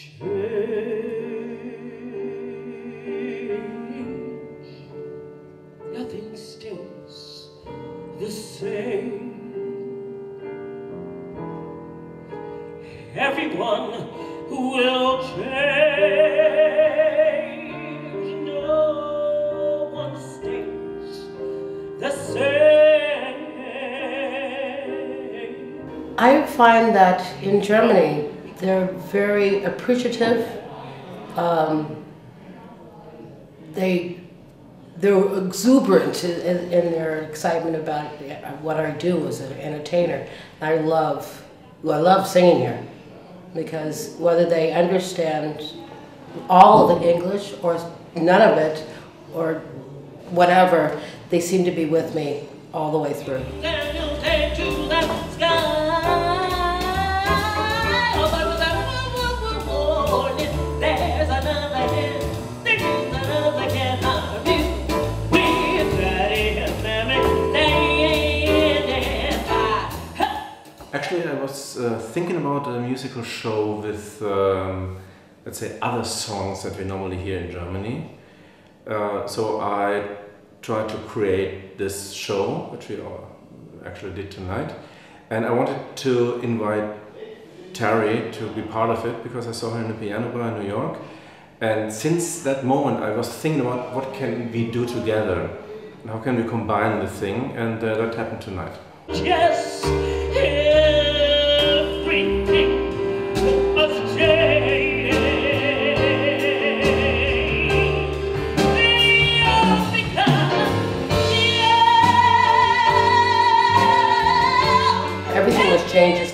change. Nothing stays the same. Everyone will change. No one stays the same. I find that in Germany, they're very appreciative. Um, they they're exuberant in, in their excitement about what I do as an entertainer. I love well, I love singing here because whether they understand all of the English or none of it or whatever, they seem to be with me all the way through. Thinking about a musical show with, um, let's say, other songs that we normally hear in Germany. Uh, so I tried to create this show, which we all actually did tonight. And I wanted to invite Terri to be part of it because I saw her in the piano bar in New York. And since that moment, I was thinking about what can we do together? And how can we combine the thing? And uh, that happened tonight. Yes,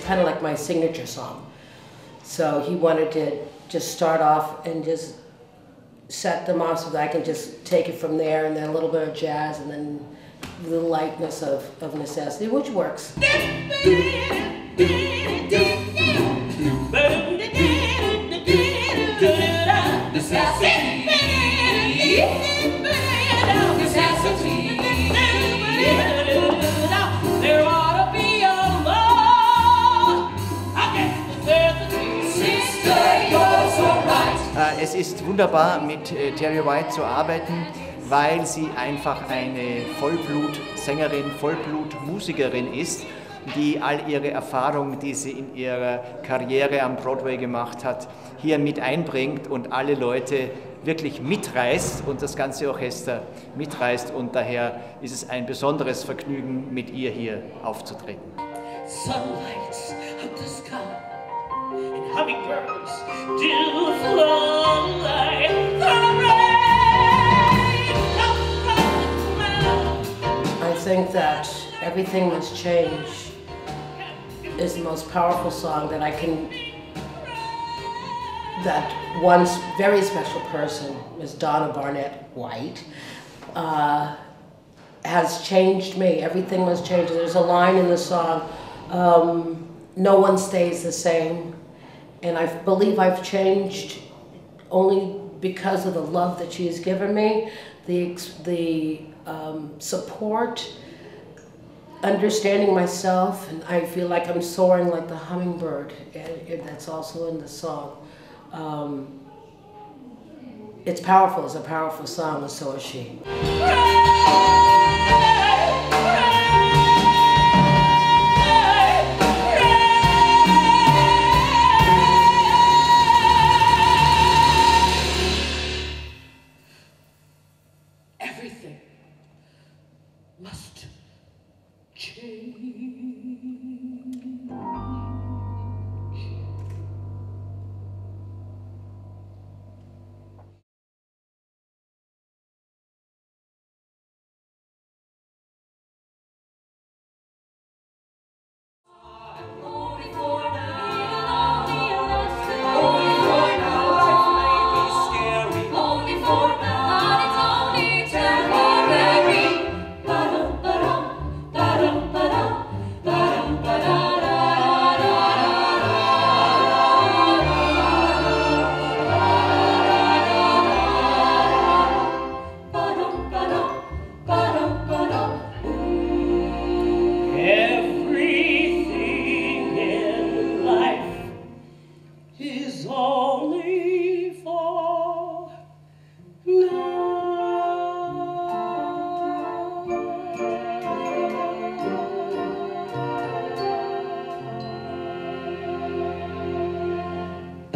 kind of like my signature song. So he wanted to just start off and just set them off so that I can just take it from there and then a little bit of jazz and then the lightness of, of necessity, which works. Es ist wunderbar, mit äh, Terry White zu arbeiten, weil sie einfach eine Vollblutsängerin, Vollblutmusikerin ist, die all ihre Erfahrungen, die sie in ihrer Karriere am Broadway gemacht hat, hier mit einbringt und alle Leute wirklich mitreißt und das ganze Orchester mitreißt. Und daher ist es ein besonderes Vergnügen, mit ihr hier aufzutreten. sunlights of the sky and hummingbirds do fly the rain I think that Everything Must Change is the most powerful song that I can, that one very special person, Ms. Donna Barnett White, uh, has changed me. Everything must change. There's a line in the song, um, no one stays the same. And I believe I've changed only because of the love that she has given me, the, the um, support, understanding myself, and I feel like I'm soaring like the hummingbird, and, that's also in the song. Um, it's powerful, it's a powerful song, and so is she. Change.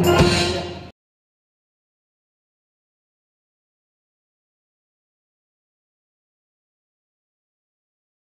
Thank